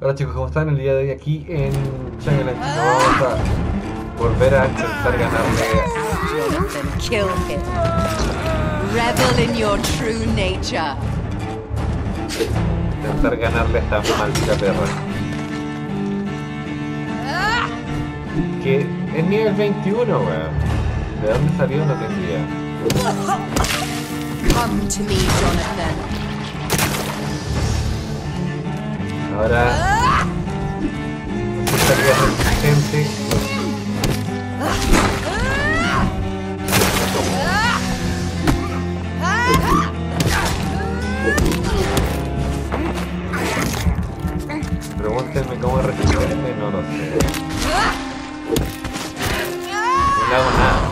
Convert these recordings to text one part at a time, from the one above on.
Hola chicos, ¿cómo están? El día de hoy aquí en Channel vamos a volver a intentar ganarle kill him. Revel in your true nature. intentar ganarle a esta maldita perra. Que es nivel 21, weón. ¿De dónde salió? No idea. Come to me, Jonathan. Ahora estaría resistente. Pregúntenme cómo resistirme, no lo sé. No hago nada.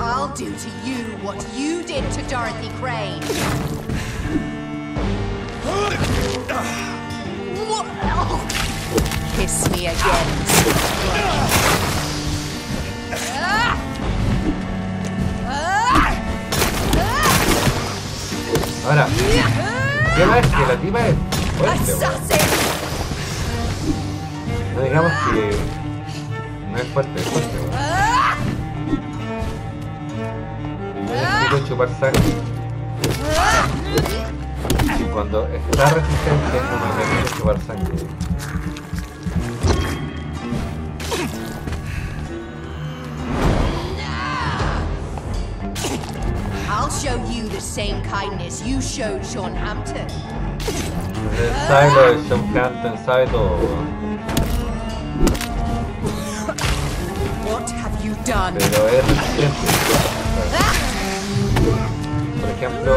I'll do to you what you did to Dorothy Crane. Kiss me again. Ahora, el tema es que la tipa es! No digamos que no es fuerte, es fuerte, chupar. Y cuando está resistente no me permite chupar sangre. I'll show you the same kindness you showed Sean Hampton. El Silo de Sean Planton sabe todo. What have you done? pero es resistente. Por ejemplo,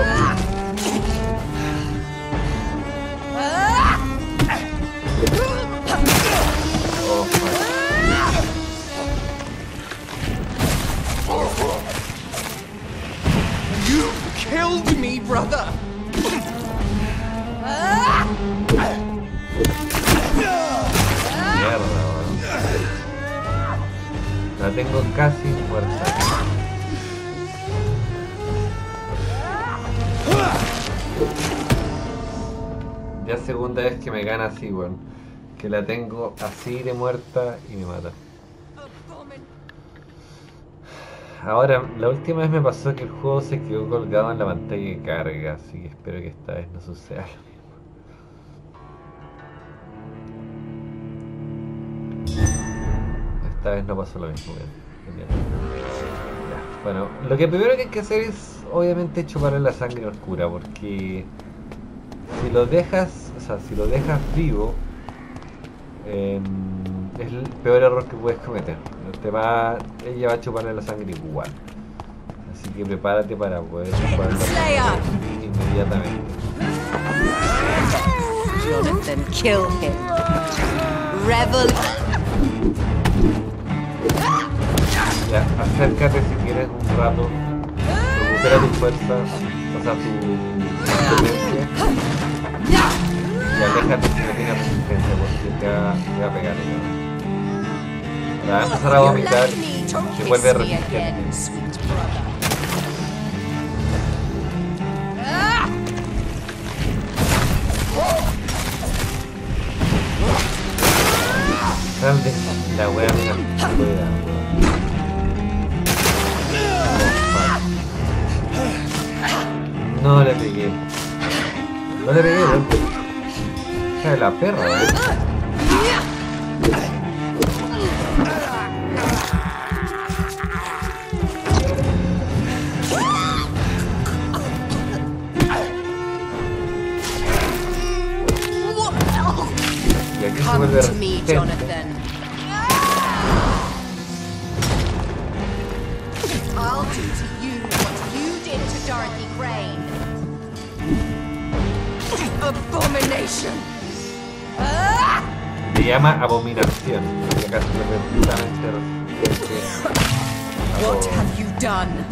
brother! Mierda. La tengo casi muerta. Ya segunda vez que me gana así, weón. Que la tengo así de muerta y me mata. Ahora, la última vez me pasó que el juego se quedó colgado en la pantalla de carga, así que espero que esta vez no suceda lo mismo. Esta vez no pasó lo mismo. bien. Bueno, lo que primero que hay que hacer es obviamente chuparle la sangre oscura, porque si lo dejas, o sea, si lo dejas vivo, em, es el peor error que puedes cometer. Te va, ella va a chuparle la sangre igual. Así que prepárate para poder chuparle la sangre inmediatamente. Jonathan, kill him. Ya, acércate si quieres un rato, recupera tu fuerza, o sea, tu potencia, y aléjate si no tienes resistencia, porque te va, te va a pegar. ¿no? Va a empezar a vomitar se vuelve kiss me What have you done?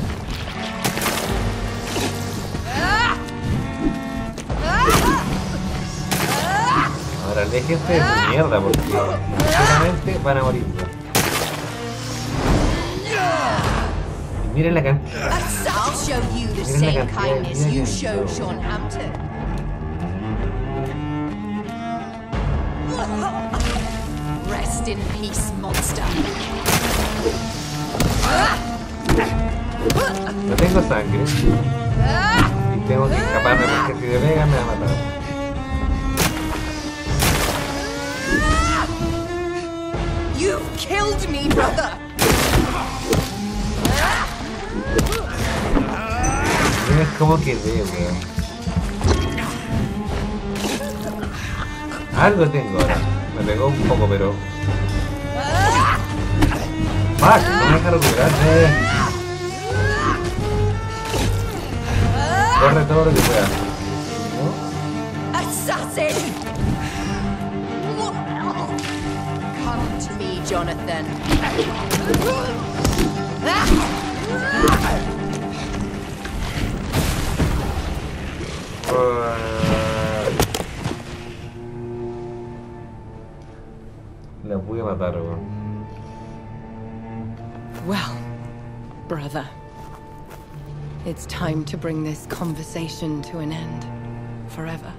Ahora aléjense de su mierda porque seguramente van a morir. Y miren la cantidad. Miren la cantidad de Rest in peace, monster. No tengo sangre. Y tengo que escaparme porque si me pega me va a matar. You've killed me, brother! Es como que ve, weón. Algo tengo ahora. Me pegó un poco, pero. ¡Fuck! No me deja recuperar, eh. Corre todo lo que pueda. ¿No? Assassin! Come to me, Jonathan. La pude matar, weón. Well, brother, it's time to bring this conversation to an end. Forever.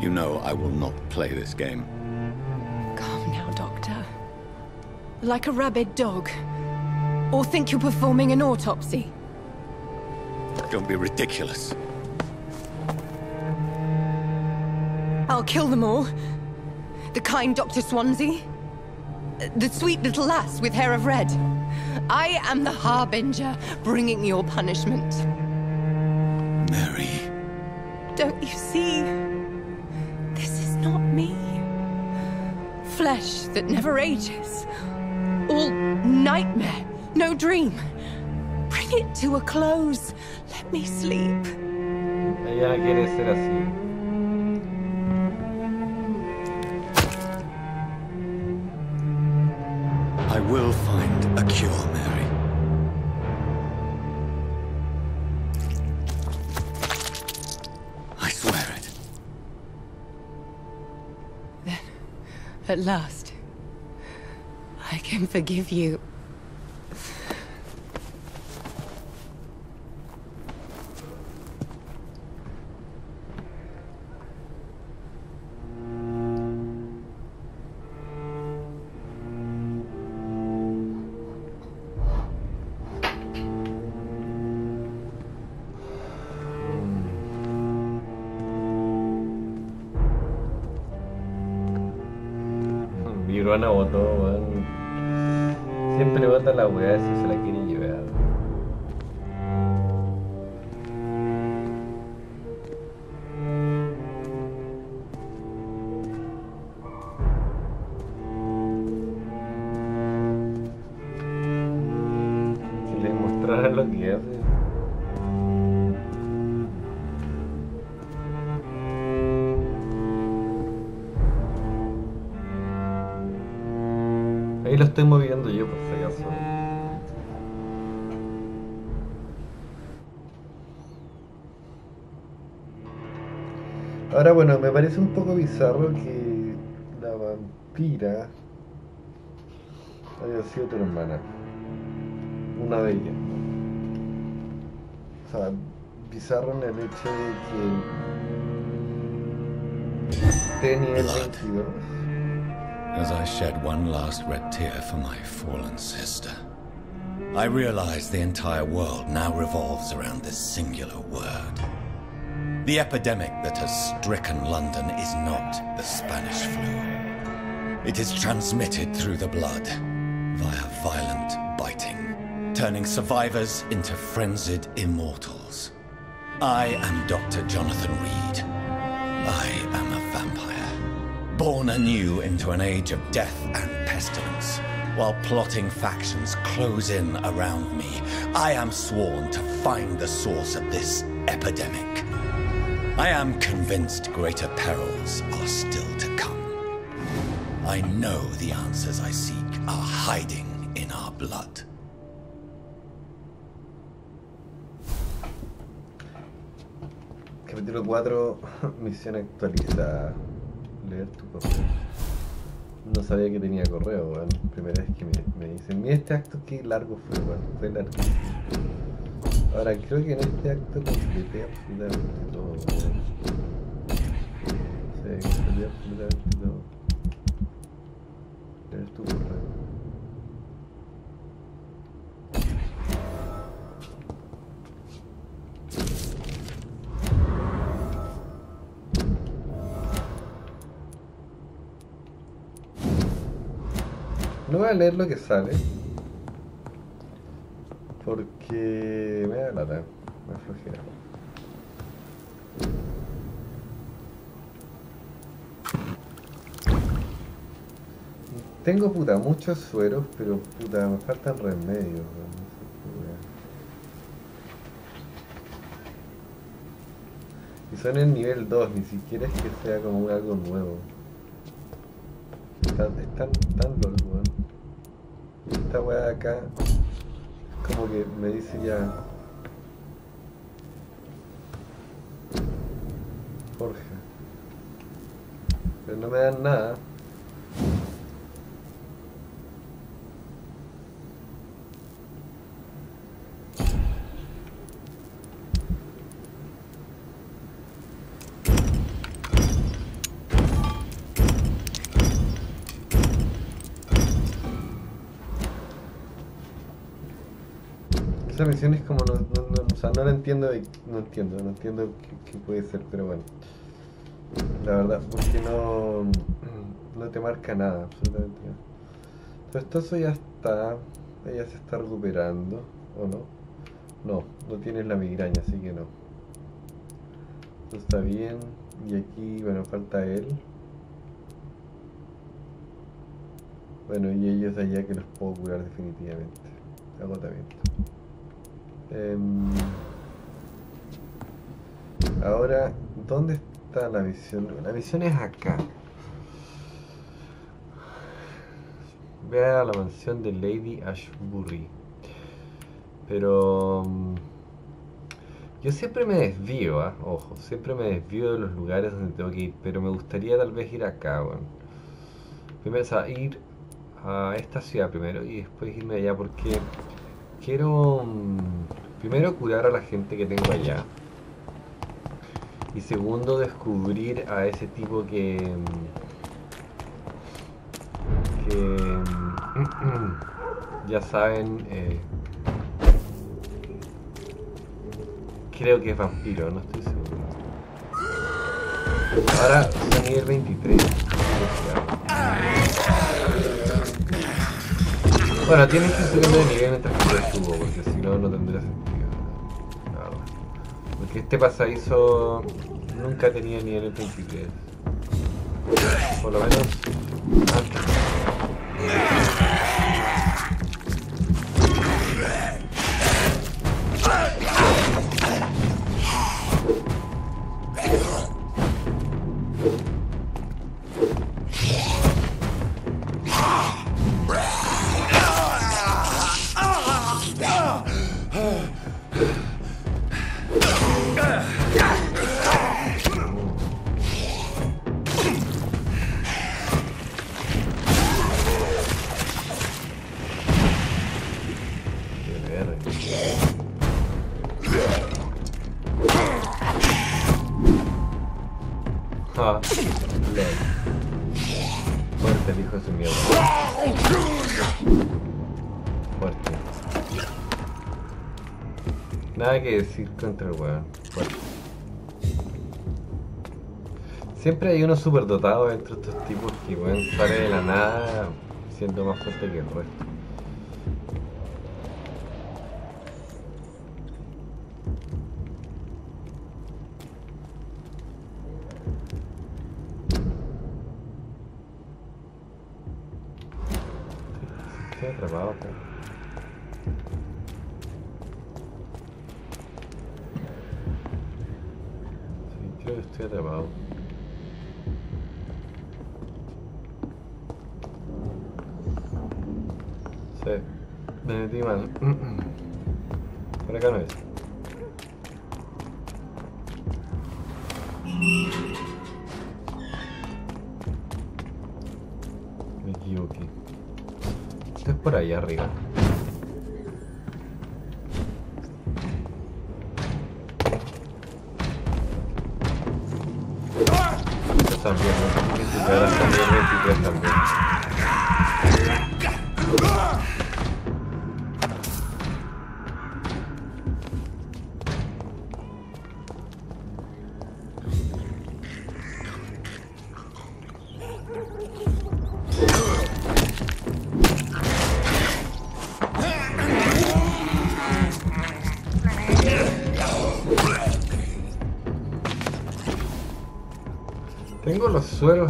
You know I will not play this game. Calm now, Doctor. Like a rabid dog. Or think you're performing an autopsy. Don't be ridiculous. I'll kill them all. The kind Dr. Swansea. The sweet little lass with hair of red. I am the Harbinger, bringing your punishment. Mary. Don't you see? This is not me. Flesh that never ages. All nightmare, no dream. Bring it to a close. Let me sleep. Ella quiere ser así. At last, I can forgive you. Si se la quiere llevar. Si le mostrara lo que hace. Ahí lo estoy moviendo yo por si acaso. Ahora bueno, me parece un poco bizarro que la vampira haya sido tu hermana. Una de ellas. O sea, bizarro en el hecho de que esté nivel 22. As I shed one last red tear for my fallen sister, I realize the entire world now revolves around this singular word. The epidemic that has stricken London is not the Spanish flu. It is transmitted through the blood via violent biting, turning survivors into frenzied immortals. I am Dr. Jonathan Reed. I am a vampire, born anew into an age of death and pestilence. While plotting factions close in around me, I am sworn to find the source of this epidemic. I am convinced greater perils are still to come. I know the answers I seek are hiding in our blood. Capítulo 4, misión actualizada. Leer tu correo. No sabía que tenía correo, weón. Primera vez que me, me dicen, mira este acto qué largo fue, weón. Fue larguísimo. Ahora creo que en este acto completé absolutamente todo. Sí, completé absolutamente todo. Eres tu correo. No voy a leer lo que sale. Porque me flojera. Tengo puta muchos sueros, pero puta me faltan remedios. Y son en nivel 2, ni siquiera es que sea como algo nuevo. Están, están tan lol, weón. Esta weá acá, como que me dice ya. Forja. Pero no me dan nada. Esa misión es como no, no, no, o sea, no la entiendo, no entiendo, no entiendo qué, qué puede ser, pero bueno. La verdad, porque no, no te marca nada, absolutamente nada. Entonces todo eso ya está, ella se está recuperando, ¿o no? No, no tienes la migraña, así que no. Eso está bien, y aquí, bueno, falta él. Bueno, y ellos allá que los puedo curar definitivamente. Agotamiento. Em, ahora, ¿dónde está la visión? La visión es acá. Ve a la mansión de Lady Ashbury. Pero... mm, Yo siempre me desvío, ¿ah? ojo, siempre me desvío de los lugares donde tengo que ir, pero me gustaría tal vez ir acá, weón. Primero, ir a esta ciudad primero y después irme allá porque quiero mm, primero curar a la gente que tengo allá. Y segundo, descubrir a ese tipo que. que. ya saben. eh, creo que es vampiro, no estoy seguro. Ahora soy nivel 23. Bueno, tienes que subir de nivel mientras que yo subo, porque si no, no tendría sentido. Porque este pasadizo nunca tenía nivel 23. Por lo menos. Nada que decir contra el weón. Siempre hay uno super dotado dentro de estos tipos que weón sale de la nada siendo más fuerte que el resto. Es por ahí arriba. Esto también, ¿no? El nivel 23 también.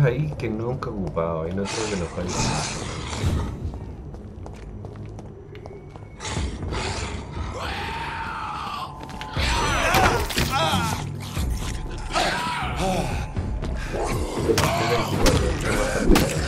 Ahí que nunca he ocupado y no creo que los vaya. Se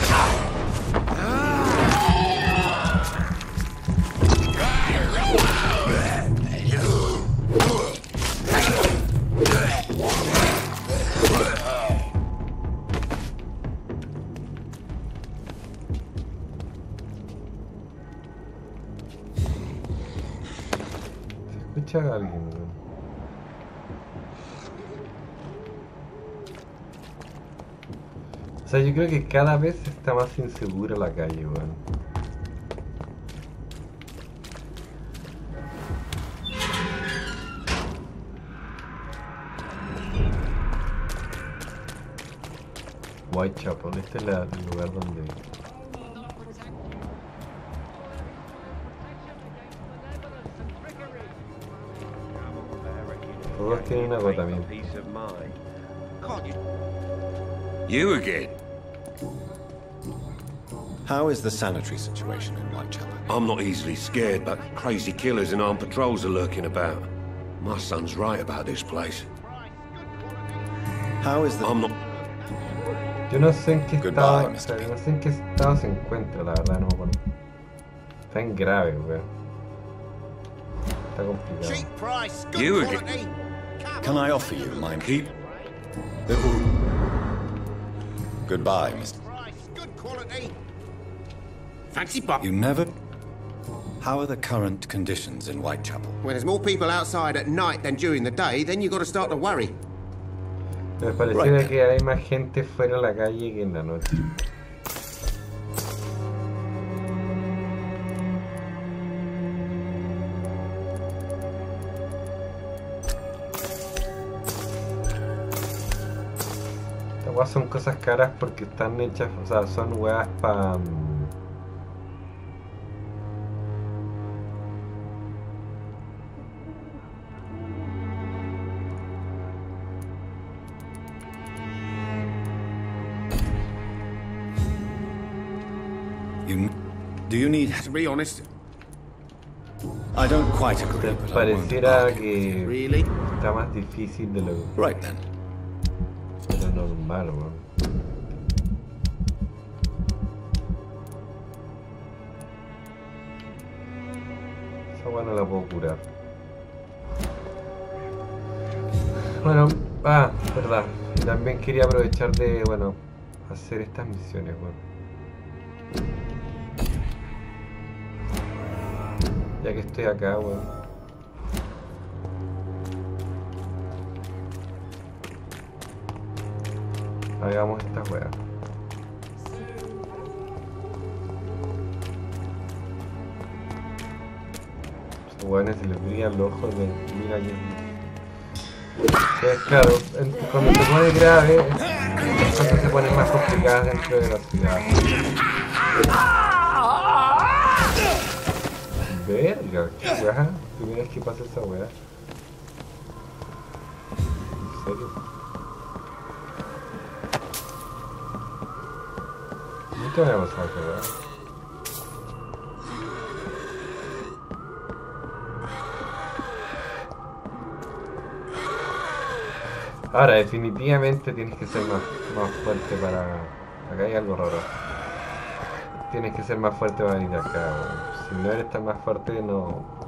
creo que cada vez está más insegura la calle, weón. Whitechapel, este es el lugar donde... Todos tienen agotamiento. You again? How is the sanitary situation in Whitechapel? I'm not easily scared, but crazy killers and armed patrols are lurking about. My son's right about this place. How is the... I'm not. Yo no sé en qué Goodbye, estado, Mr. o sea, Bean. no sé en qué estado se encuentra, la verdad, no me acuerdo. Está en grave, weón. Está complicado. Cheap price, good You again? quality. Can I offer you my... Keep. Goodbye, Mr... Fancy pop. You never... How are the current conditions in Whitechapel? When there's more people outside at night than during the day, then you got to start to worry. Me pareciera Right. que hay más gente fuera la calle que en la noche. Estas son cosas caras porque están hechas, o sea, son weas para... Do you need... To be honest, I don't quite agree, but I won't Pareciera que really? está más difícil de lo Right then. lo normal, weón. Esa weá no la puedo curar. Bueno, ah, verdad. También quería aprovechar de, bueno, hacer estas misiones, weón. Ya que estoy acá, weón. Hagamos esta weá. Esos weones se les brillan los ojos de mil años. Entonces, claro, cuando se pone grave, las cosas se ponen más complicadas dentro de la ciudad. Verga, qué weá. Que pasa esa weá. ¿En serio? Nunca me ha pasado esa weá. Ahora, definitivamente tienes que ser más, más fuerte para... Acá hay algo raro. Tienes que ser más fuerte para venir acá. Si no eres tan más fuerte, no...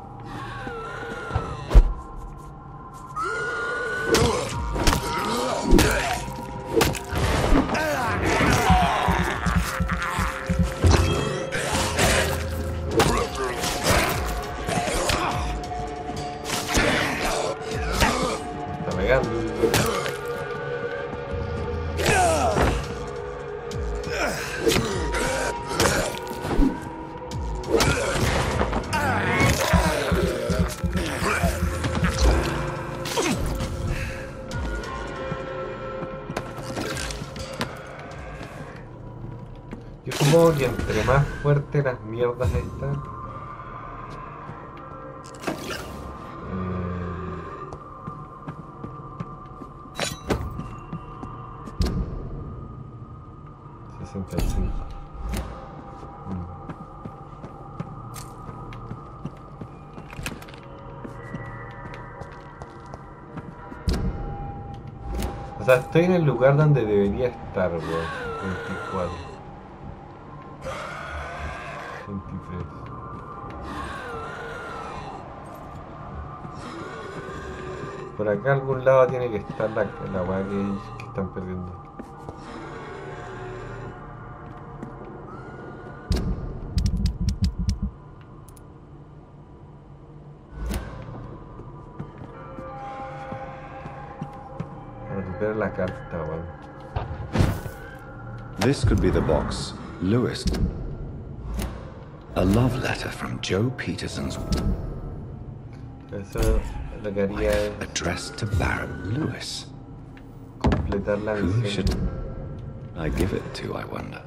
Yo supongo que entre más fuerte las mierdas están. eh, 65. Mm. O sea, estoy en el lugar donde debería estar, weón. 24. Por acá algún lado tiene que estar la, la weá que, que están perdiendo. Recupera la carta, weón. This could be the box. Lewis. A love letter from Joe Peterson's Eso lo que haría es addressed to Baron Lewis. completar la should I give it to, I wonder?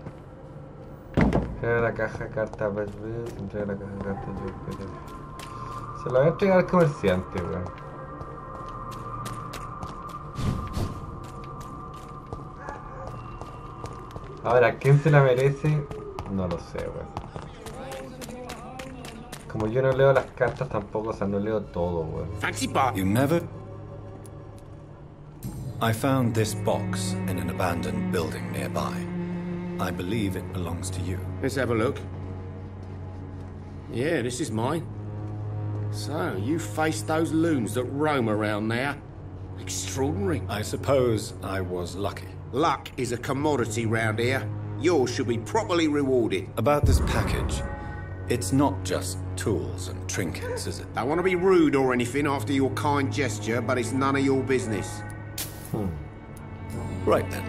Entrega la caja de cartas Bills, entrega la caja de cartas Peterson. Se la voy a entregar al comerciante, weón. Ahora, ¿quién se la merece? No lo sé, weón. Como yo no leo las cartas tampoco, o sea, no leo todo, weón. Fancy bar. You never. I found this box in an abandoned building nearby. I believe it belongs to you. Let's have a look. Yeah, this is mine. So, you faced those loons that roam around there. Extraordinary. I suppose I was lucky. Luck is a commodity round here. Yours should be properly rewarded. About this package, it's not just tools and trinkets, is it? Don't want to be rude or anything after your kind gesture, but it's none of your business. Hmm. Right then.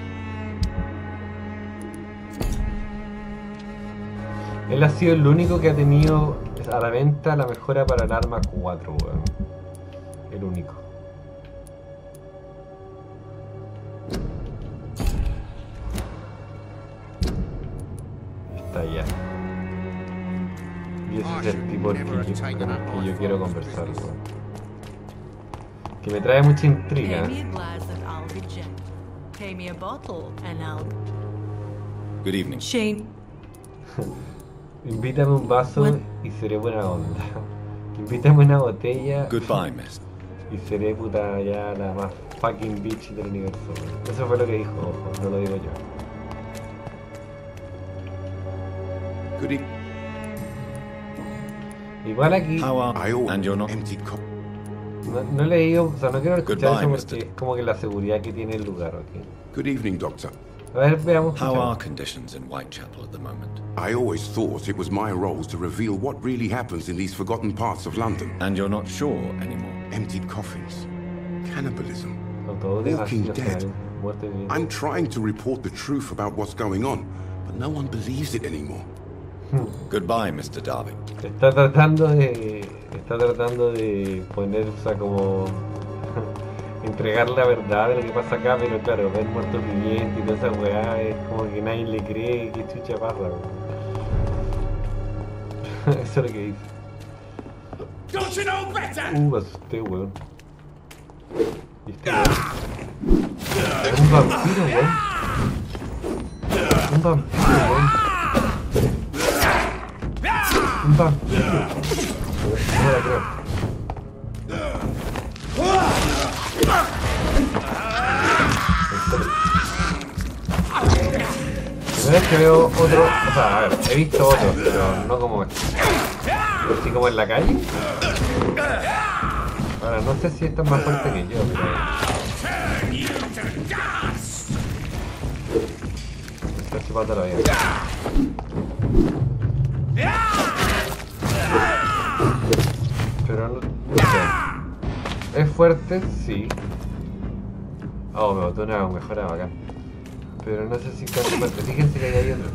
Él ha sido el único que ha tenido a la venta la mejora para el arma 4, weón. El único. Ese es el tipo al que yo, con el que yo quiero conversar, weón. Que me trae mucha intriga. Good evening. Shane, Invítame un vaso What? y seré buena onda. Invítame una botella Goodbye, miss. y seré puta ya la más fucking bitch del universo. Eso fue lo que dijo, ojo, no lo digo yo. Good e- Igual aquí ah, How are I And you're not. empty co- no, no he leído, o sea, no quiero escuchar Goodbye, eso mister. porque es como que la seguridad que tiene el lugar, ¿ok? Good evening, Doctor. A ver, veamos. How are conditions in Whitechapel at the moment? I always thought it was my role to reveal what really happens in these forgotten parts of London. And you're not sure anymore. Emptied coffins, cannibalism. Walking Dead. serial, muerte viviente. I'm trying to report the truth about what's going on, but no one believes it anymore. Goodbye, Mr. Darby. Está tratando de. Está tratando de poner, o sea, como. entregar la verdad de lo que pasa acá, pero claro, ver muertos vivientes y toda esa weá es como que nadie le cree que chucha pasa, weón. Eso es lo que dice. Don't you know better? Uh, me asusté, weón. ¿Y este weón? Es un vampiro, weón. Un vampiro, weón. Creo. Primera vez que veo otro, o sea, a ver, he visto otros, pero no como este. Así como en la calle. Ahora, no sé si esta es más fuerte que yo, pero... Estoy chupando la. ¿Es fuerte? Sí. Oh, me botó una mejora bacán. Pero no sé si tan fuerte. Fíjense que hay otro.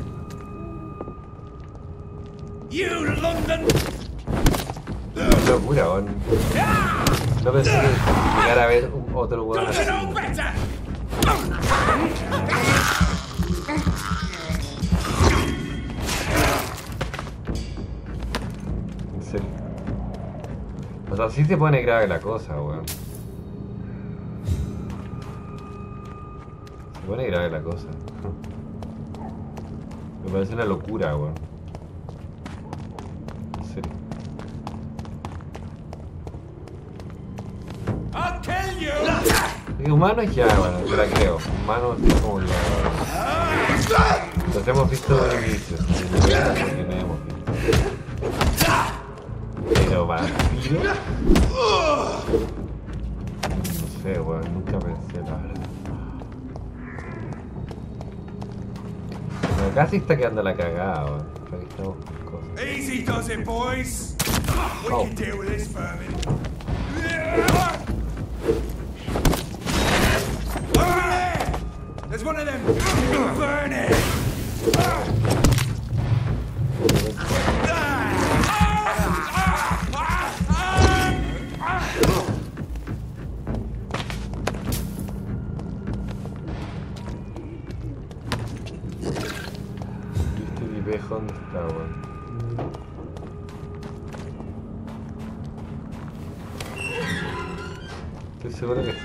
You London! Locura, weón. No pensé que llegara a ver un otro weón O sea, sí se pone grave la cosa, weón. Se pone grave la cosa. Me parece una locura, weón. En serio. Y humanos ya, bueno, te la creo. Humanos es como. Los hemos visto de inicio. Bueno, casi está quedando la cagada, weón. Cosas. Easy does it, boys. We Oh. can deal with this vermin. Over there! There's one of them. Burn it!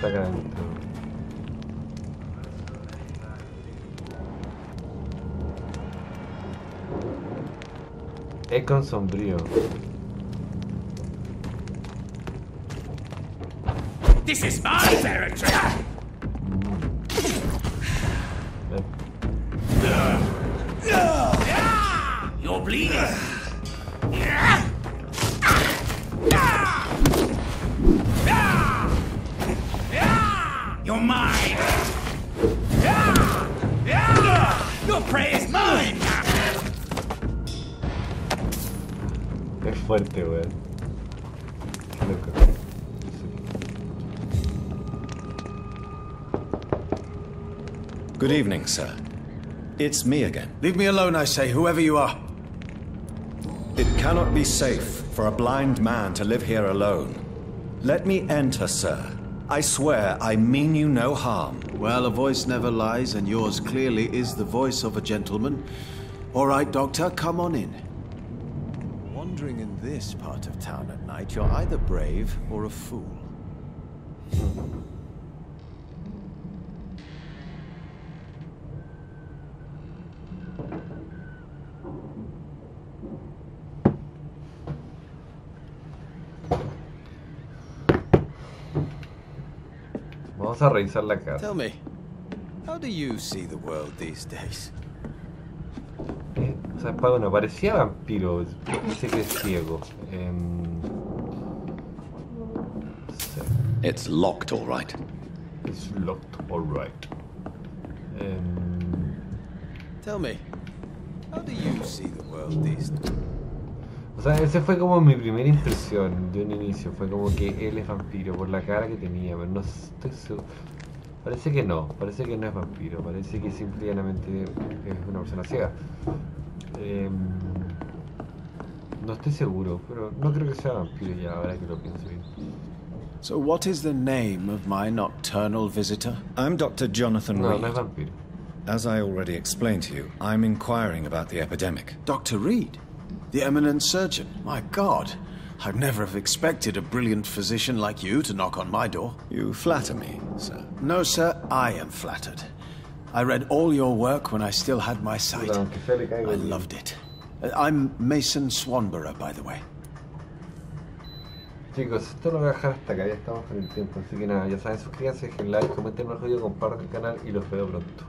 Seguro que está acá adentro. Econ sombrío. This is my territory! Ven. You're bleeding. Your prey is mine. Es fuerte, weón. Qué. Good evening, sir. It's me again. Leave me alone, I say, whoever you are. It cannot be safe for a blind man to live here alone. Let me enter, sir. I swear I mean you no harm. Well, a voice never lies, and yours clearly is the voice of a gentleman. All right, Doctor, come on in. Wandering in this part of town at night, you're either brave or a fool. A revisar la casa. Tell me, how do you see the world these days? Eh, o sea, bueno, parecía vampiro. Dice que es ciego. No sé. It's locked, all right. It's locked, alright. Em, Tell me, how do you see the world these days? O sea, ese fue como mi primera impresión de un inicio. Fue como que él es vampiro por la cara que tenía, pero no estoy seguro. Parece que no, parece que no es vampiro. Parece que simplemente es una persona ciega. Em, no estoy seguro, pero no creo que sea vampiro ya, ahora que lo pienso bien. So, what is the name of my nocturnal visitor? I'm Dr. Jonathan No, Reed. no es vampiro. As I already explained to you, I'm inquiring about the epidemic. Dr. Reed, the eminent surgeon. My God, I'd never have expected a brilliant physician like you to knock on my door. You flatter me, sir. No, sir, I am flattered. I read all your work when I still had my sight. Puta, aunque sea le caigo I loved it. Uh, I'm Mason Swanborough, by the way. Chicos, esto lo voy a dejar hasta acá, ya estamos con el tiempo. Así que nada, ya saben, suscríbanse, dejen like, comenten el juego, compartan el canal y los veo pronto.